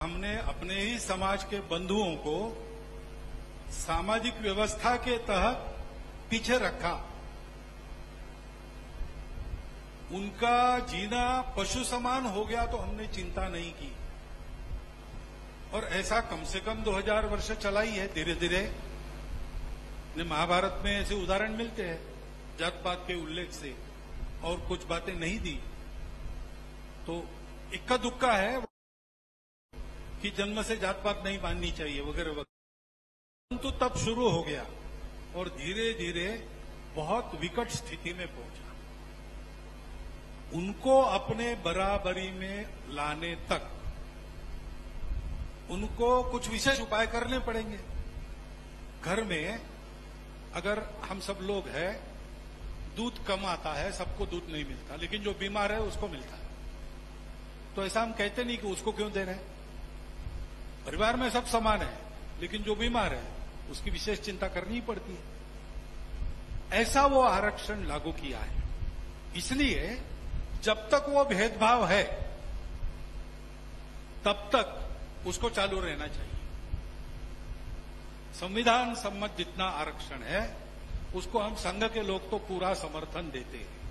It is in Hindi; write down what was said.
हमने अपने ही समाज के बंधुओं को सामाजिक व्यवस्था के तहत पीछे रखा। उनका जीना पशु समान हो गया तो हमने चिंता नहीं की। और ऐसा कम से कम 2000 वर्ष चला ही है धीरे धीरे महाभारत में ऐसे उदाहरण मिलते हैं जात पात के उल्लेख से, और कुछ बातें नहीं दी। तो इक्का दुक्का है कि जन्म से जात पात नहीं माननी चाहिए, वगैरह वगैरह। परंतु तब शुरू हो गया और धीरे धीरे बहुत विकट स्थिति में पहुँचा। उनको अपने बराबरी में लाने तक उनको कुछ विशेष उपाय करने पड़ेंगे। घर में अगर हम सब लोग हैं, दूध कम आता है, सबको दूध नहीं मिलता, लेकिन जो बीमार है उसको मिलता है। तो ऐसा हम कहते नहीं कि उसको क्यों दे रहे हैं? परिवार में सब समान है, लेकिन जो बीमार है, उसकी विशेष चिंता करनी ही पड़ती है। ऐसा वो आरक्षण लागू किया है। इसलिए जब तक वो भेदभाव है, तब तक उसको चालू रहना चाहिए। संविधान सम्मत जितना आरक्षण है, उसको हम संघ के लोग तो पूरा समर्थन देते हैं।